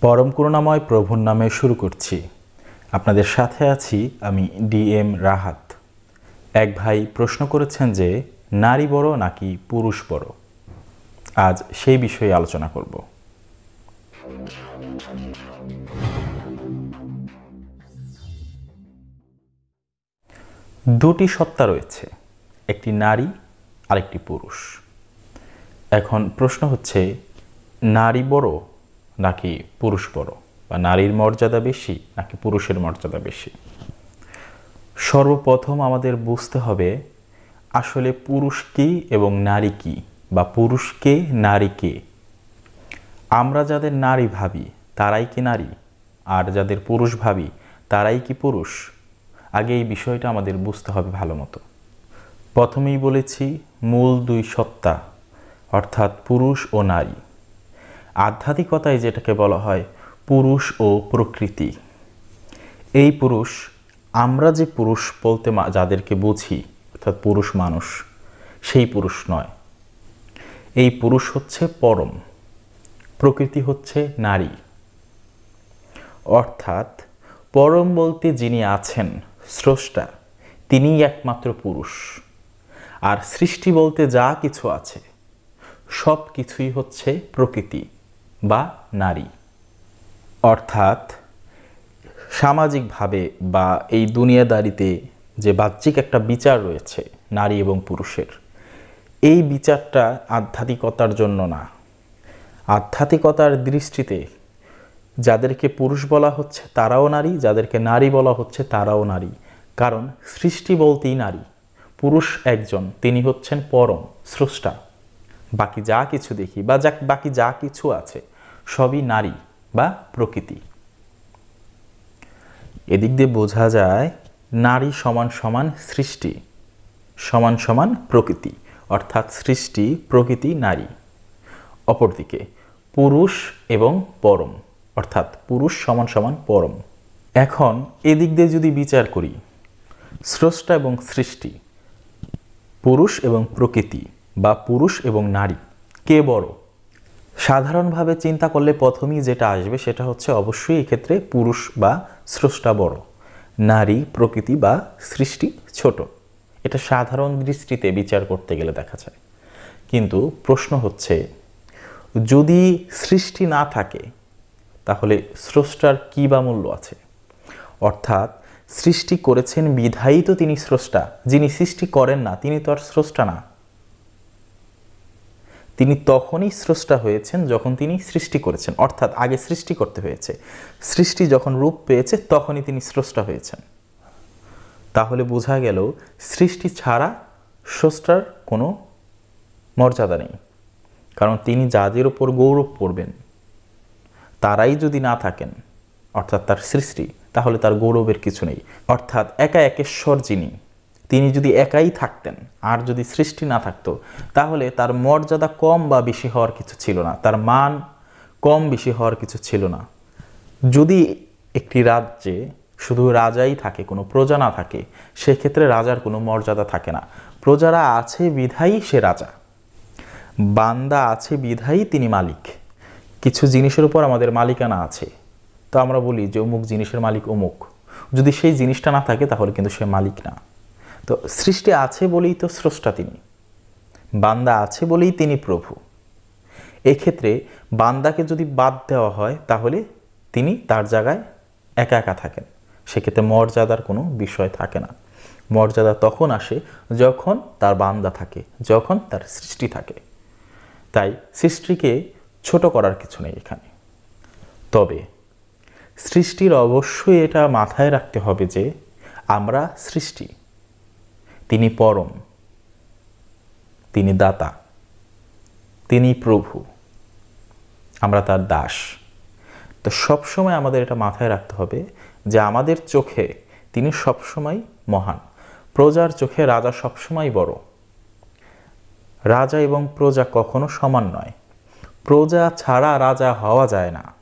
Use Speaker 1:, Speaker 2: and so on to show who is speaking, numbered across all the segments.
Speaker 1: পরম করুণাময় প্রভুর নামে শুরু করছি। আপনাদের সাথে আছি আমি ডিএম রাহাত। এক ভাই প্রশ্ন করেছেন যে, নারী বড় নাকি পুরুষ বড়? আজ সেই বিষয়ে আলোচনা করব। দুটি সত্তা রয়েছে, একটি নারী আর একটি পুরুষ। এখন প্রশ্ন হচ্ছে, নারী বড় নাকি পুরুষ বড়? বা নারীর মর্যাদা বেশি নাকি পুরুষের মর্যাদা বেশি? সর্বপ্রথম আমাদের বুঝতে হবে আসলে পুরুষ কি এবং নারী কি? বা পুরুষকে নারী কে? আমরা যাদের নারী ভাবি, তারাই কি নারী? আর যাদের পুরুষ ভাবি, তারাই কি পুরুষ? আগে এই বিষয়টা আমাদের বুঝতে হবে ভালো মতো। প্রথমেই বলেছি, মূল দুই সত্তা, অর্থাৎ পুরুষ ও নারী। আধ্যাত্মিকতায় যেটাকে বলা হয় পুরুষ ও প্রকৃতি। এই পুরুষ, আমরা যে পুরুষ বলতে যাদেরকে বুঝি, অর্থাৎ পুরুষ মানুষ, সেই পুরুষ নয়। এই পুরুষ হচ্ছে পরম, প্রকৃতি হচ্ছে নারী। অর্থাৎ পরম বলতে যিনি আছেন, স্রষ্টা, তিনিই একমাত্র পুরুষ। আর সৃষ্টি বলতে যা কিছু আছে সব কিছুই হচ্ছে প্রকৃতি। বা নারী। অর্থাৎ সামাজিকভাবে বা এই দুনিয়াদারিতে যে বাহ্যিক একটা বিচার রয়েছে নারী এবং পুরুষের, এই বিচারটা আধ্যাত্মিকতার জন্য না। আধ্যাত্মিকতার দৃষ্টিতে যাদেরকে পুরুষ বলা হচ্ছে তারাও নারী, যাদেরকে নারী বলা হচ্ছে তারাও নারী। কারণ সৃষ্টি বলতেই নারী, পুরুষ একজন, তিনি হচ্ছেন পরম, স্রষ্টা। বাকি যা কিছু দেখি বা যা বাকি যা কিছু আছে সবই নারী বা প্রকৃতি। এদিক দিয়ে বোঝা যায় নারী সমান সমান সৃষ্টি, সমান সমান প্রকৃতি, অর্থাৎ সৃষ্টি, প্রকৃতি, নারী। অপরদিকে পুরুষ এবং পরম, অর্থাৎ পুরুষ সমান সমান পরম। এখন এদিক দিয়ে যদি বিচার করি, স্রষ্টা এবং সৃষ্টি, পুরুষ এবং প্রকৃতি বা পুরুষ এবং নারী, কে বড়? সাধারণভাবে চিন্তা করলে প্রথমেই যেটা আসবে সেটা হচ্ছে অবশ্যই এক্ষেত্রে পুরুষ বা স্রষ্টা বড়। নারী, প্রকৃতি বা সৃষ্টি ছোট। এটা সাধারণ দৃষ্টিতে বিচার করতে গেলে দেখা যায়। কিন্তু প্রশ্ন হচ্ছে, যদি সৃষ্টি না থাকে, তাহলে স্রষ্টার কী বা মূল্য আছে? অর্থাৎ, সৃষ্টি করেছেন বিধায়ী তো তিনি স্রষ্টা, যিনি সৃষ্টি করেন না, তিনি তো আর স্রষ্টা না। তিনি তখনই স্রষ্টা হয়েছেন যখন তিনি সৃষ্টি করেছেন, অর্থাৎ আগে সৃষ্টি করতে হয়েছে। সৃষ্টি যখন রূপ পেয়েছে, তখনই তিনি স্রষ্টা হয়েছেন। তাহলে বোঝা গেল, সৃষ্টি ছাড়া স্রষ্টার কোনো মর্যাদা নেই। কারণ তিনি যাদের ওপর গৌরব করবেন, তারাই যদি না থাকেন, অর্থাৎ তার সৃষ্টি, তাহলে তার গৌরবের কিছু নেই। অর্থাৎ একা একেশ্বর যিনি তিনি যদি একাই থাকতেন, আর যদি সৃষ্টি না থাকতো, তাহলে তার মর্যাদা কম বা বেশি হওয়ার কিছু ছিল না, তার মান কম বেশি হওয়ার কিছু ছিল না। যদি একটি রাজ্যে শুধু রাজাই থাকে, কোনো প্রজা না থাকে, সেক্ষেত্রে রাজার কোনো মর্যাদা থাকে না। প্রজারা আছে বিধায়ী সে রাজা। বান্দা আছে বিধায়ী তিনি মালিক। কিছু জিনিসের উপর আমাদের মালিকানা আছে। তো আমরা বলি যে অমুক জিনিসের মালিক অমুক। যদি সেই জিনিসটা না থাকে, তাহলে কিন্তু সে মালিক না। তো সৃষ্টি আছে বলেই তো স্রষ্টা তিনি। বান্দা আছে বলেই তিনি প্রভু। এক্ষেত্রে বান্দাকে যদি বাদ দেওয়া হয়, তাহলে তিনি তার জায়গায় একা একা থাকেন। সেক্ষেত্রে মর্যাদার কোনো বিষয় থাকে না। মর্যাদা তখন আসে যখন তার বান্দা থাকে, যখন তার সৃষ্টি থাকে। তাই সৃষ্টিকে ছোট করার কিছু নেই এখানে। তবে সৃষ্টির অবশ্যই এটা মাথায় রাখতে হবে যে, আমরা সৃষ্টি। তিনি পরম, তিনি দাতা, তিনি প্রভু, আমরা তার দাস। তো সবসময় আমাদের এটা মাথায় রাখতে হবে যে আমাদের চোখে তিনি সবসময় মহান। প্রজার চোখে রাজা সবসময় বড়। রাজা এবং প্রজা কখনো সমান নয়। প্রজা ছাড়া রাজা হওয়া যায় না।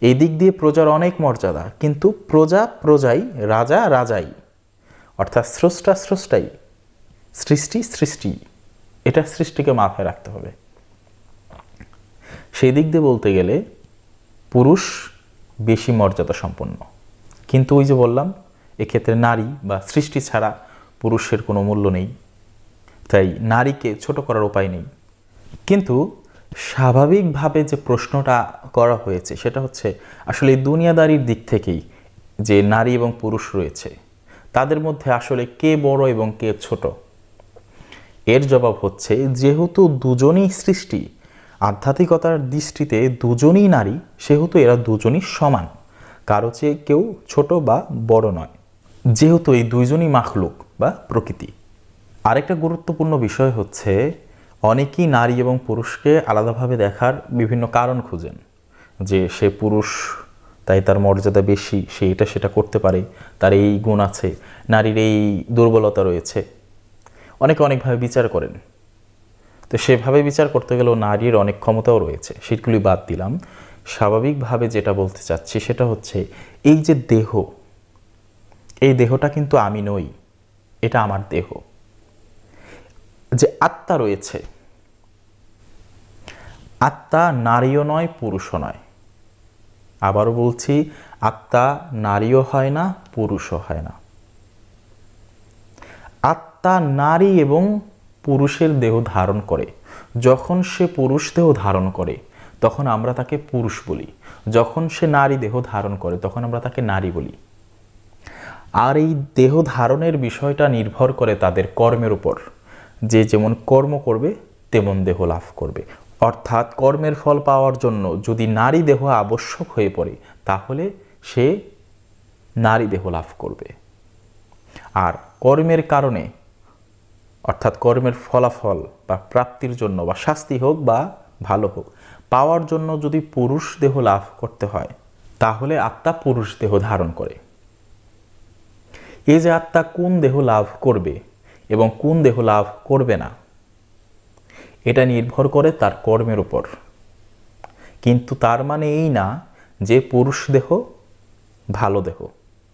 Speaker 1: এই দিক দিয়ে প্রজার অনেক মর্যাদা, কিন্তু প্রজা প্রজাই, রাজা রাজাই। অর্থাৎ স্রষ্টা স্রষ্টাই, সৃষ্টি সৃষ্টি, এটা সৃষ্টিকে মাথায় রাখতে হবে। সেই দিক দিয়ে বলতে গেলে পুরুষ বেশি মর্যাদা সম্পন্ন। কিন্তু ওই যে বললাম, এক্ষেত্রে নারী বা সৃষ্টি ছাড়া পুরুষের কোনো মূল্য নেই। তাই নারীকে ছোট করার উপায় নেই। কিন্তু স্বাভাবিকভাবে যে প্রশ্নটা করা হয়েছে, সেটা হচ্ছে আসলে দুনিয়াদারির দিক থেকেই যে নারী এবং পুরুষ রয়েছে তাদের মধ্যে আসলে কে বড় এবং কে ছোট? এর জবাব হচ্ছে, যেহেতু দুজনই সৃষ্টি, আধ্যাত্মিকতার দৃষ্টিতে দুজনই নারী, সেহেতু এরা দুজনই সমান। কারও চেয়ে কেউ ছোট বা বড় নয়। যেহেতু এই দুইজনই মাখলুক বা প্রকৃতি। আরেকটা গুরুত্বপূর্ণ বিষয় হচ্ছে, অনেকেই নারী এবং পুরুষকে আলাদাভাবে দেখার বিভিন্ন কারণ খুঁজেন। যে সে পুরুষ তাই তার মর্যাদা বেশি, সে এটা সেটা করতে পারে, তার এই গুণ আছে, নারীর এই দুর্বলতা রয়েছে। অনেকে অনেকভাবে বিচার করেন। তো সেভাবে বিচার করতে গেলেও নারীর অনেক ক্ষমতাও রয়েছে। সেগুলি বাদ দিলাম। স্বাভাবিকভাবে যেটা বলতে চাচ্ছি সেটা হচ্ছে, এই যে দেহ, এই দেহটা কিন্তু আমি নই, এটা আমার দেহ। যে আত্মা রয়েছে, আত্মা নারীও নয়, পুরুষও নয়। আবারও বলছি, আত্মা নারীও হয় না, পুরুষও হয় না। আত্মা নারী এবং পুরুষের দেহ ধারণ করে। যখন সে পুরুষ দেহ ধারণ করে, তখন আমরা তাকে পুরুষ বলি। যখন সে নারী দেহ ধারণ করে, তখন আমরা তাকে নারী বলি। আর এই দেহ ধারণের বিষয়টা নির্ভর করে তাদের কর্মের উপর। যে যেমন কর্ম করবে, তেমন দেহ লাভ করবে। অর্থাৎ কর্মের ফল পাওয়ার জন্য যদি নারী দেহ আবশ্যক হয়ে পড়ে, তাহলে সে নারী দেহ লাভ করবে। আর কর্মের কারণে, অর্থাৎ কর্মের ফলাফল বা প্রাপ্তির জন্য বা শাস্তি হোক বা ভালো হোক, পাওয়ার জন্য যদি পুরুষ দেহ লাভ করতে হয়, তাহলে আত্মা পুরুষ দেহ ধারণ করে। এই যে আত্মা কোন দেহ লাভ করবে এবং কোন দেহ লাভ করবে না এটা নির্ভর করে তার কর্মের উপর। কিন্তু তার মানে এই না যে পুরুষ দেহ ভালো দেহ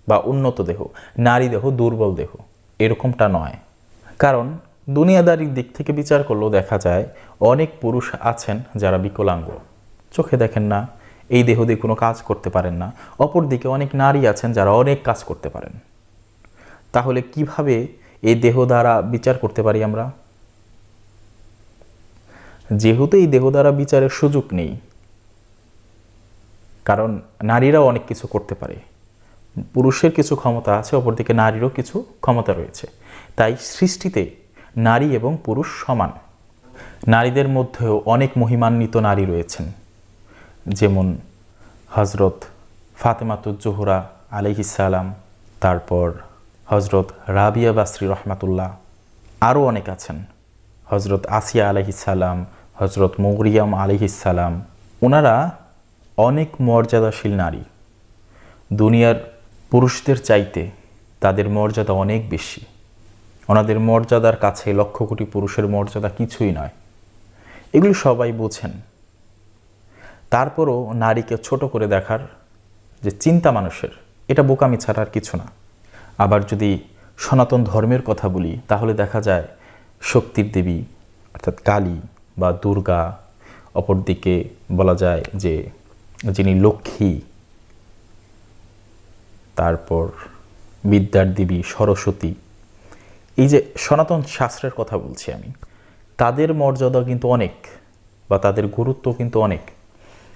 Speaker 1: বা উন্নত দেহ, নারী দেহ, দুর্বল দেহ, এরকমটা নয়। কারণ দুনিয়াদারির দিক থেকে বিচার করলেও দেখা যায় অনেক পুরুষ আছেন যারা বিকলাঙ্গ। চোখে দেখেন না, এই দেহ দিয়ে কোনো কাজ করতে পারেন না। অপরদিকে অনেক নারী আছেন যারা অনেক কাজ করতে পারেন। তাহলে কীভাবে এই দেহ দ্বারা বিচার করতে পারি আমরা? যেহেতু এই দেহ দ্বারা বিচারের সুযোগ নেই। কারণ নারীরাও অনেক কিছু করতে পারে। পুরুষের কিছু ক্ষমতা আছে, অপরদিকে নারীরও কিছু ক্ষমতা রয়েছে। তাই সৃষ্টিতে নারী এবং পুরুষ সমান। নারীদের মধ্যেও অনেক মহিমান্বিত নারী রয়েছেন। যেমন হজরত ফাতেমাতুজ্জোহরা আলহিসাল্লাম তারপর হজরত রাবিয়া বাসরি রহমাতুল্লাহ, আরও অনেক আছেন। হজরত আসিয়া আলহিসাল্লাম হজরত মৌরিয়াম আলহিসাল্লাম ওনারা অনেক মর্যাদাশীল নারী। দুনিয়ার পুরুষদের চাইতে তাদের মর্যাদা অনেক বেশি। ওনাদের মর্যাদার কাছে লক্ষ কোটি পুরুষের মর্যাদা কিছুই নয়। এগুলি সবাই বোঝেন। তারপরও নারীকে ছোট করে দেখার যে চিন্তা মানুষের, এটা বোকামি ছাড়া আর কিছু না। আবার যদি সনাতন ধর্মের কথা বলি, তাহলে দেখা যায় শক্তির দেবী, অর্থাৎ কালী বা দুর্গা, অপরদিকে বলা যায় যে যিনি লক্ষ্মী, তারপর বিদ্যার দেবী সরস্বতী। এই যে সনাতন শাস্ত্রের কথা বলছি আমি, তাদের মর্যাদা কিন্তু অনেক বা তাদের গুরুত্ব কিন্তু অনেক।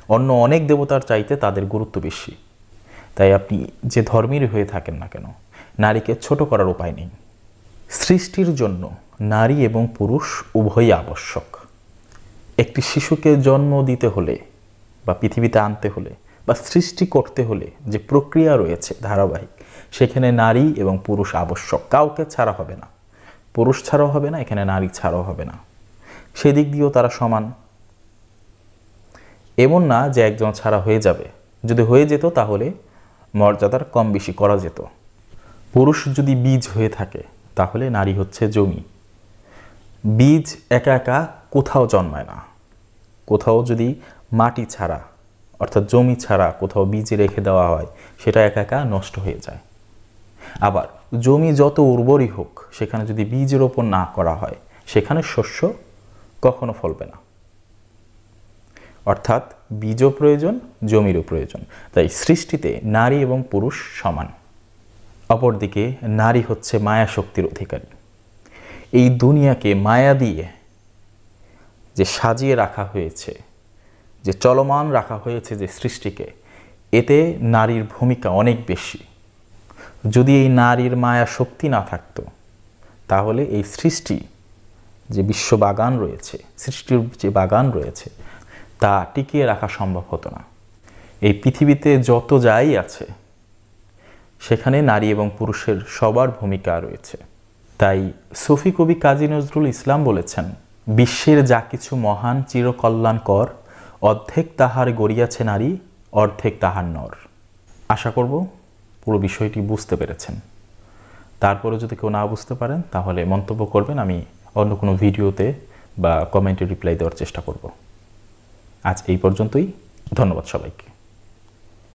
Speaker 1: অন্য অনেক দেবতার চাইতে তাদের গুরুত্ব বেশি। তাই আপনি যে ধর্মেরই হয়ে থাকেন না কেন, নারীকে ছোট করার উপায় নেই। সৃষ্টির জন্য নারী এবং পুরুষ উভয়ই আবশ্যক। একটি শিশুকে জন্ম দিতে হলে বা পৃথিবীতে আনতে হলে বা সৃষ্টি করতে হলে যে প্রক্রিয়া রয়েছে ধারাবাহিক, সেখানে নারী এবং পুরুষ আবশ্যক। কাউকে ছাড়া হবে না। পুরুষ ছাড়াও হবে না, এখানে নারী ছাড়াও হবে না। সেদিক দিয়েও তারা সমান। এমন না যে একজন ছাড়া হয়ে যাবে। যদি হয়ে যেত তাহলে মর্যাদার কম বেশি করা যেত। পুরুষ যদি বীজ হয়ে থাকে, তাহলে নারী হচ্ছে জমি। বীজ একা একা কোথাও জন্মায় না। কোথাও যদি মাটি ছাড়া, অর্থাৎ জমি ছাড়া কোথাও বীজ রেখে দেওয়া হয়, সেটা একা একা নষ্ট হয়ে যায়। আবার জমি যত উর্বরই হোক, সেখানে যদি বীজ রোপণ না করা হয়, সেখানে শস্য কখনো ফলবে না। অর্থাৎ বীজও প্রয়োজন, জমিরও প্রয়োজন। তাই সৃষ্টিতে নারী এবং পুরুষ সমান। অপরদিকে নারী হচ্ছে মায়া শক্তির অধিকারী। এই দুনিয়াকে মায়া দিয়ে যে সাজিয়ে রাখা হয়েছে, যে চলমান রাখা হয়েছে যে সৃষ্টিকে, এতে নারীর ভূমিকা অনেক বেশি। যদি এই নারীর মায়া শক্তি না থাকতো, তাহলে এই সৃষ্টি যে বিশ্ব বাগান রয়েছে, সৃষ্টির যে বাগান রয়েছে, তা টিকিয়ে রাখা সম্ভব হতো না। এই পৃথিবীতে যত যাই আছে, সেখানে নারী এবং পুরুষের সবার ভূমিকা রয়েছে। তাই সুফি কবি কাজী নজরুল ইসলাম বলেছেন বিশ্বের যা কিছু মহান চিরকল্যাণকর, অর্ধেক তাহার গড়িয়াছে নারী, অর্ধেক তাহার নর। আশা করব পুরো বিষয়টি বুঝতে পেরেছেন। তারপরে যদি কেউ না বুঝতে পারেন, তাহলে মন্তব্য করবেন, আমি অন্য কোনো ভিডিওতে বা কমেন্টে রিপ্লাই দেওয়ার চেষ্টা করব। আজ এই পর্যন্তই, ধন্যবাদ সবাইকে।